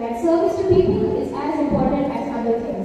that service to people is as important as other things.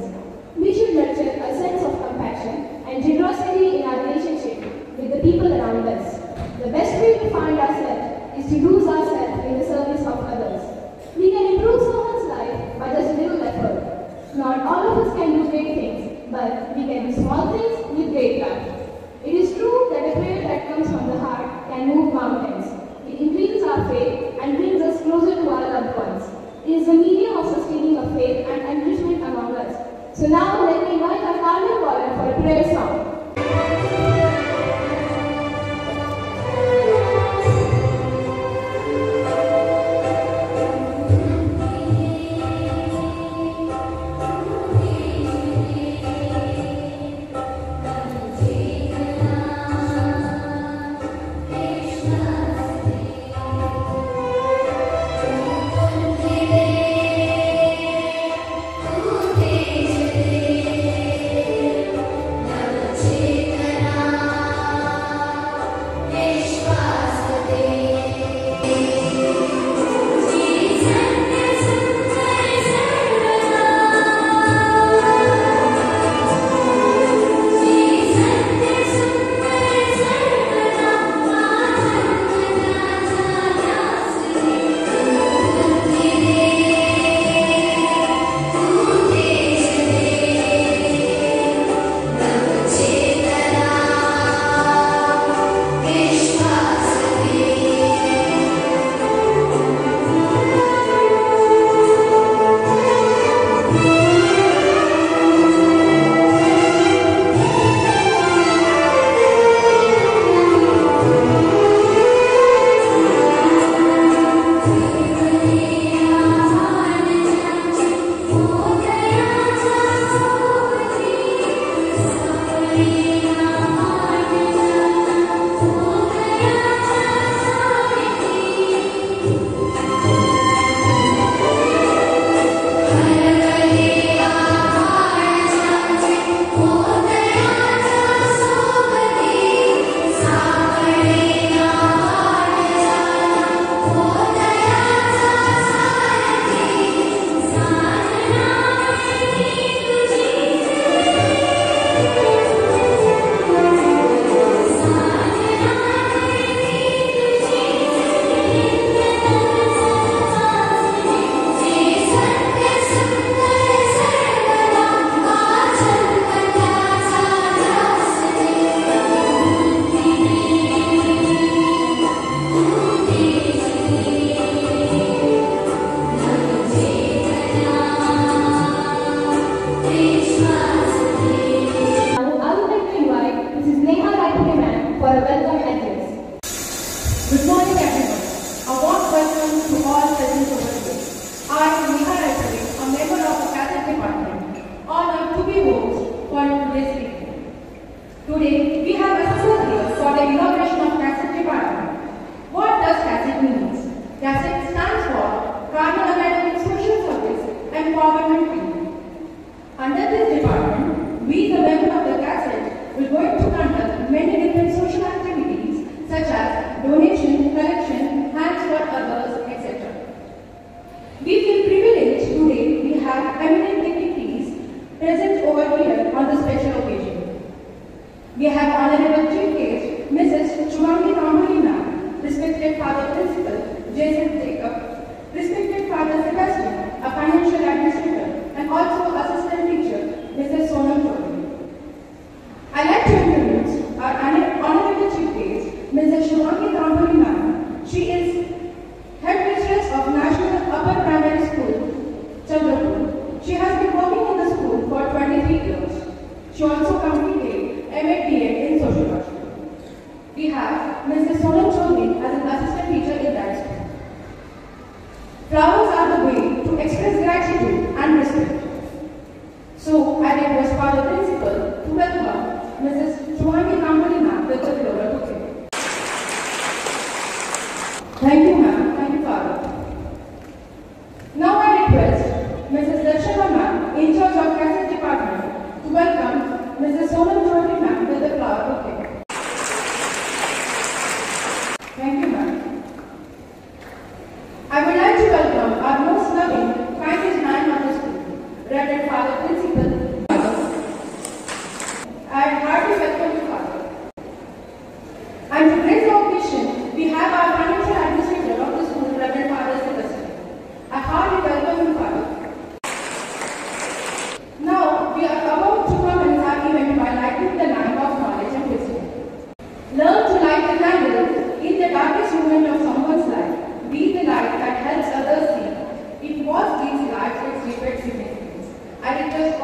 Monday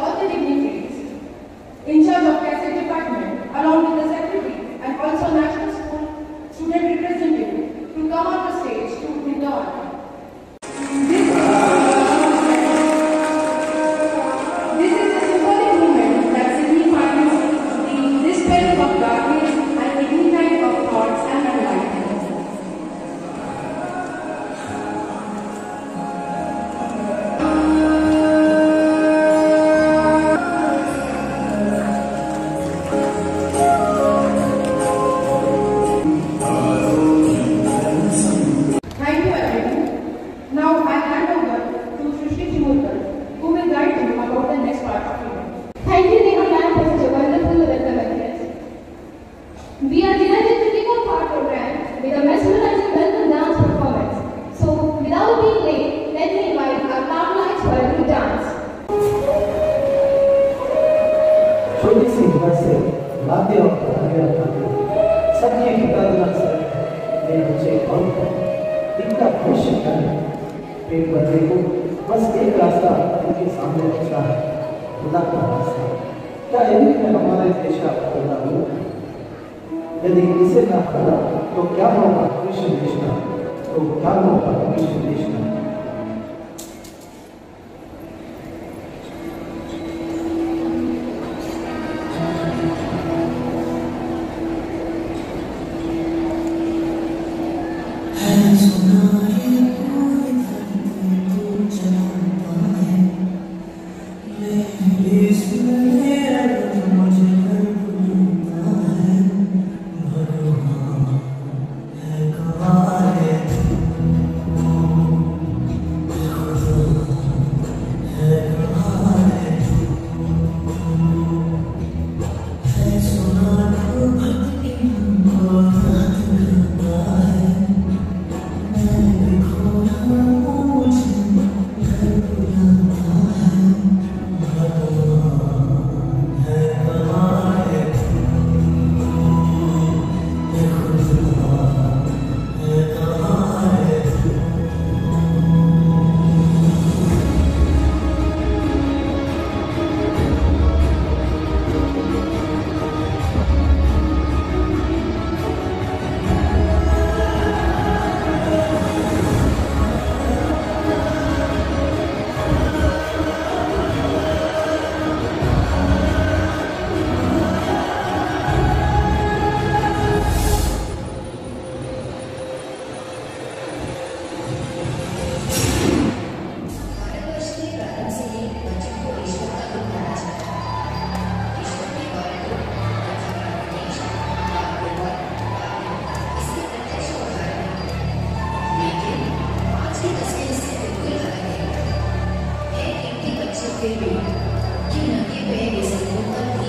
pode diminuir जीवन से लाते और धन्य से मेरे बच्चे कौन इतना खुश है एक बंदे को बस एक रास्ता उनके सामने रखता है खुदा का रास्ता क्या यदि मैं हमारा देश खुदा हूँ यदि इसे ना करा तो क्या होगा कृष्ण कृष्ण तो क्या होगा Krishna Krishna baby. Gina, give baby some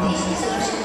内心深处。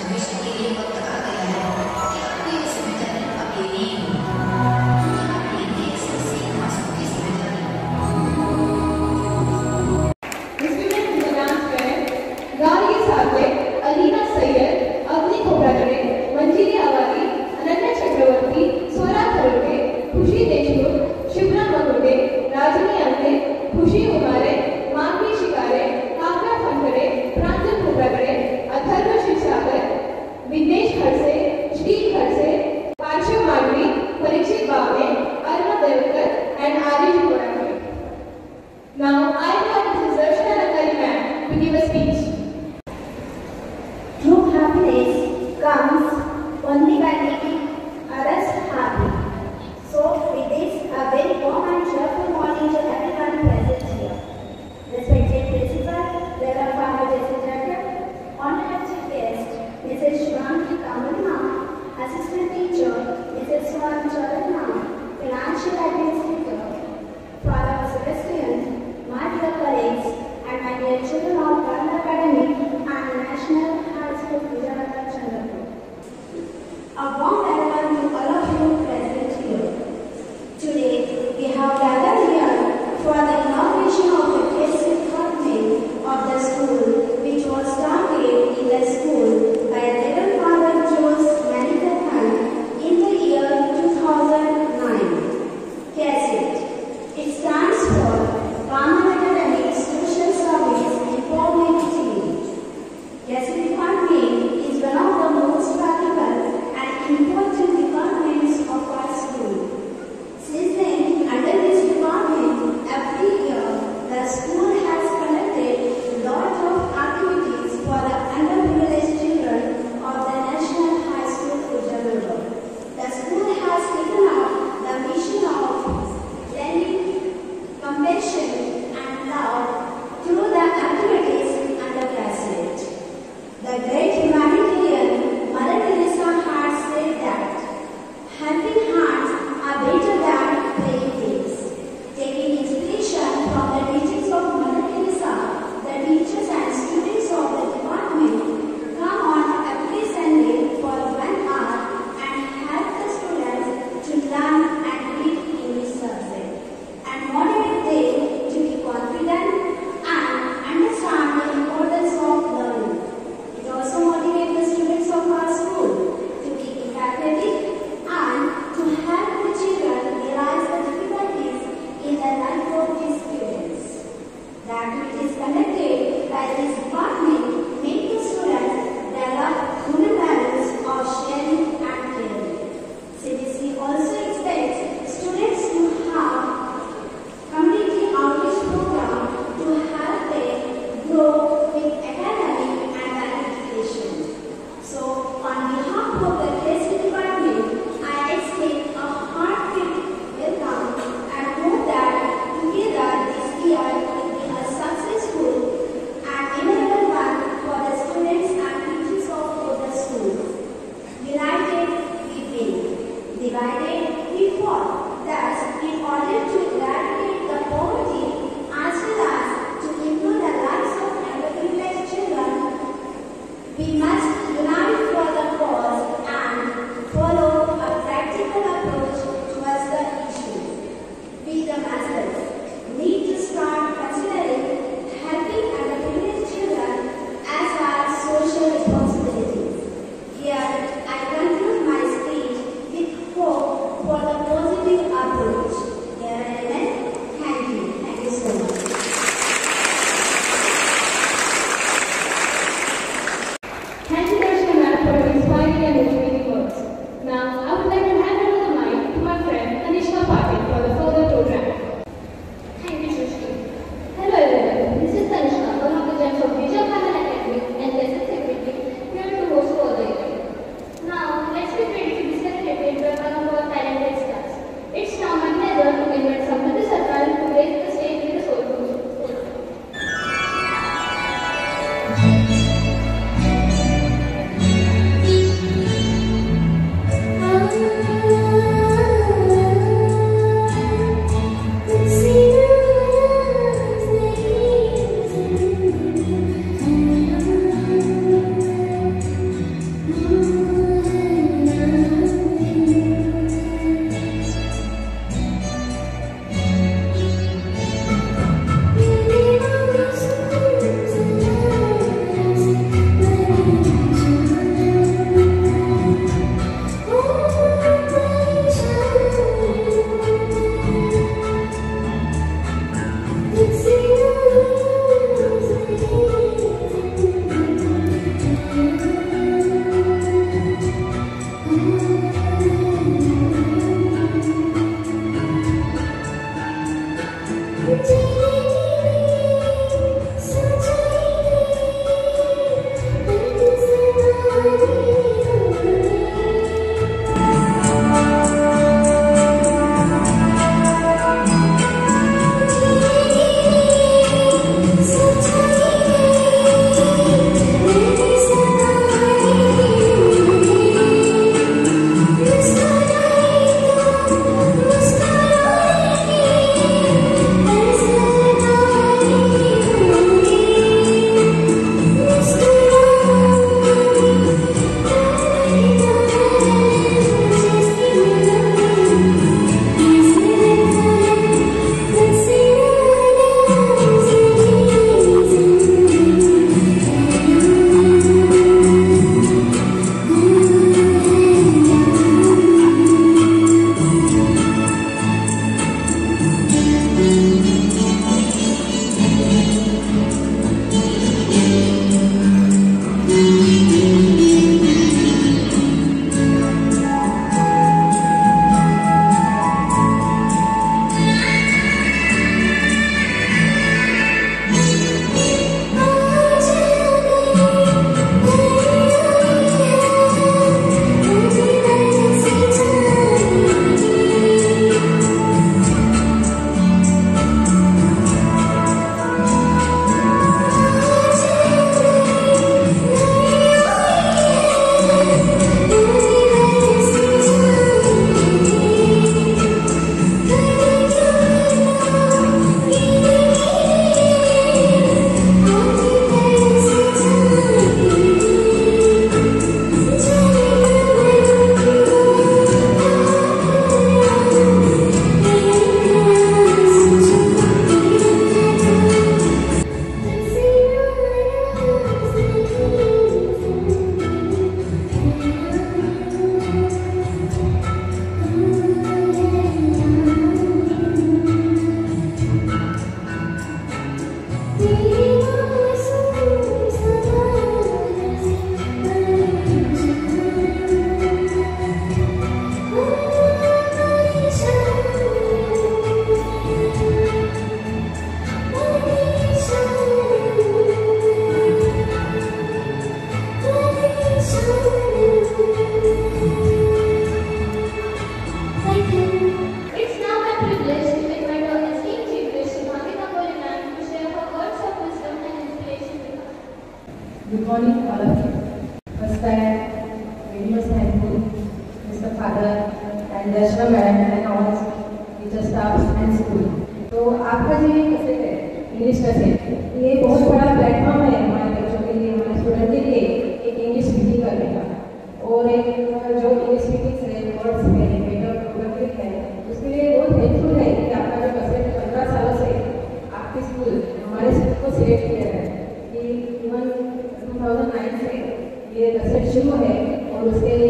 शुरू है और उसके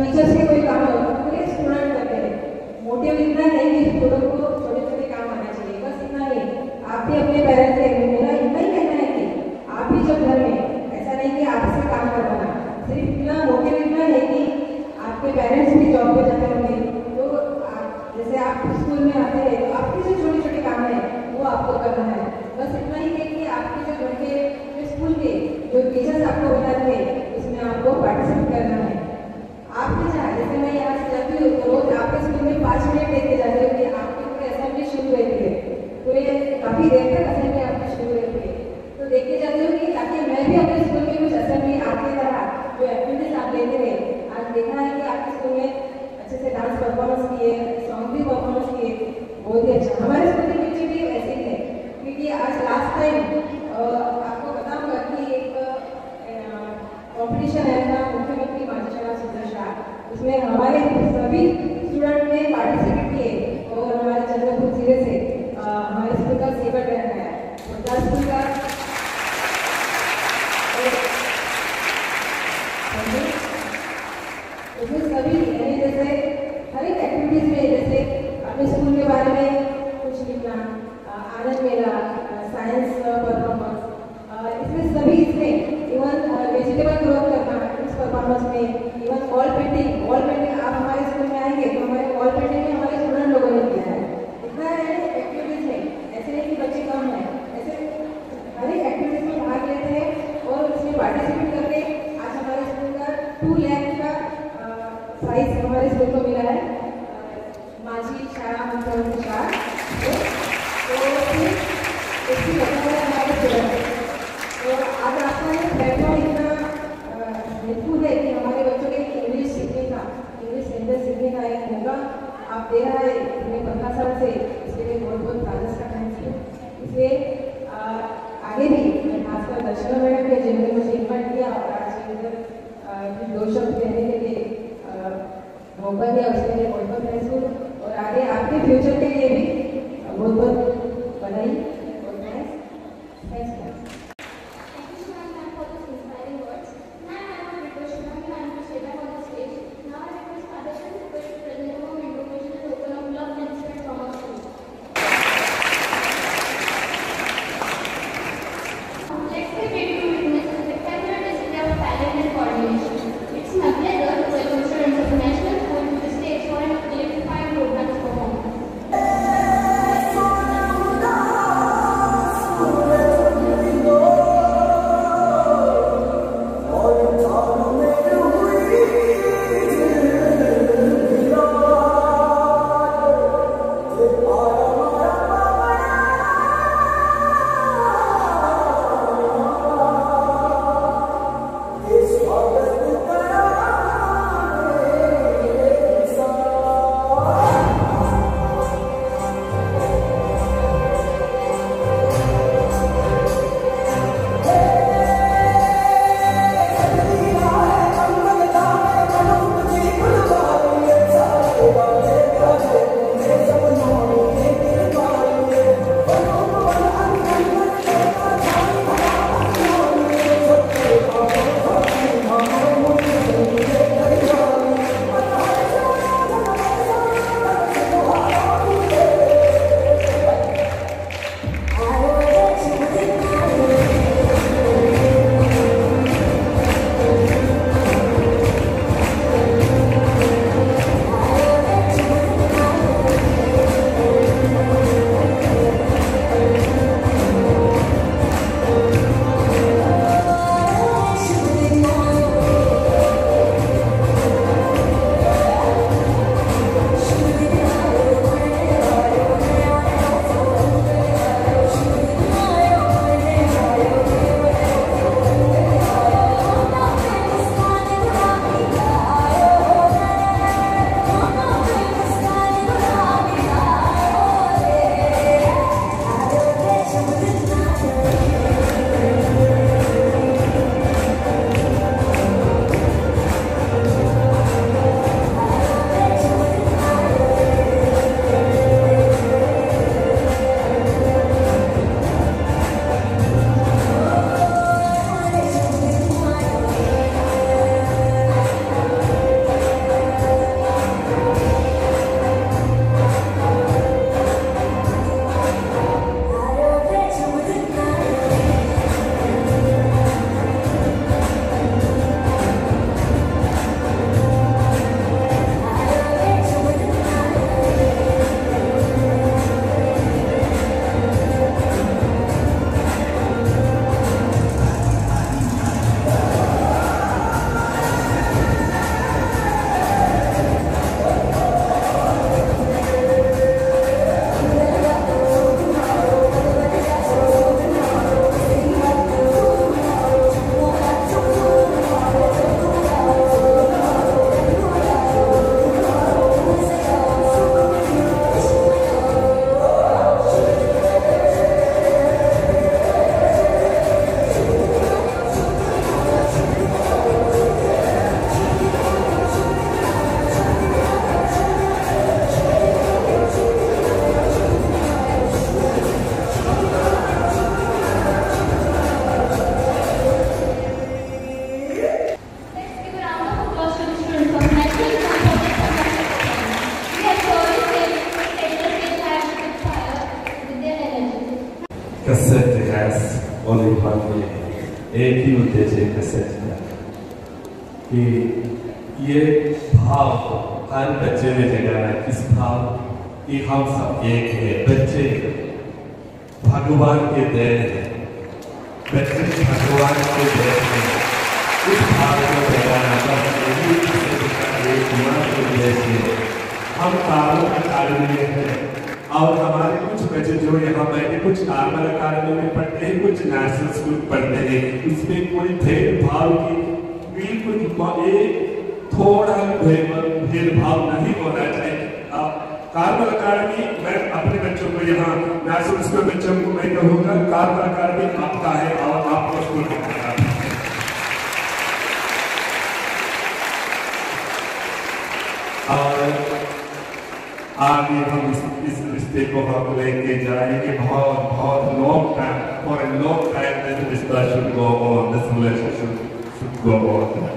Dicho sea el दो शब्द कहने के लिए मौका दिया, उसके लिए बहुत तो बहुत और आगे आपके फ्यूचर के लिए भगवान के देन है। बच्चे भगवान के देन है। इस को मात्र उद्देश्य है। हम कारों अकादमी में हैं। और हमारे कुछ बच्चे जो यहाँ बैठे, कुछ नॉर्मल अकादमी में पढ़ते हैं, कुछ नेशनल स्कूल पढ़ते हैं, इसमें कोई भेदभाव की बिल्कुल एक थोड़ा भेदभाव नहीं होना चाहिए। कार्बल अकादमी मैं अपने बच्चों को यहाँ नेशनल स्कूल बच्चों को मैं कहूँगा कार्बल अकादमी आपका है और आपका स्कूल और आगे हम इस, इस रिश्ते को हम लेके जाएँगे। बहुत बहुत long time for long time this रिश्ता should go on this relationship should go on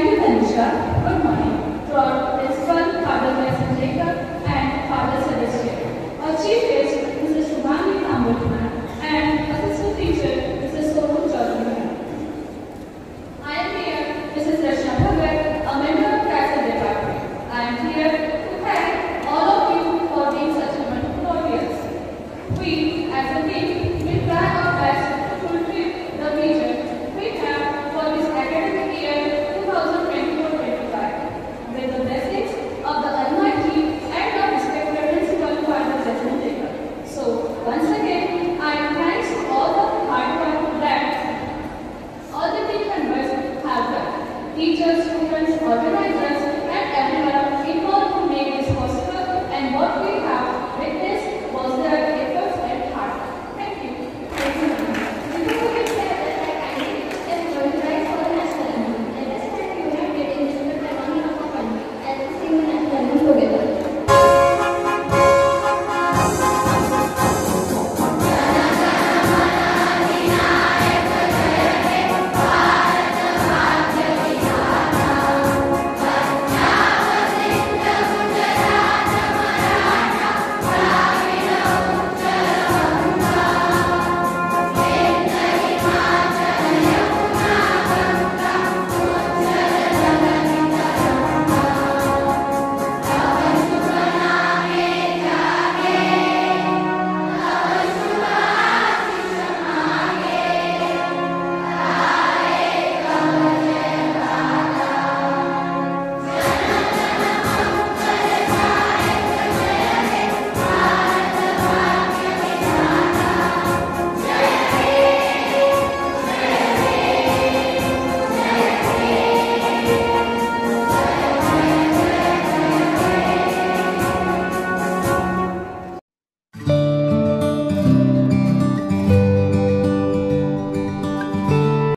Thank you, Tanisha. Good morning to our principal, Father Jacob, and Father Celestial. Our chief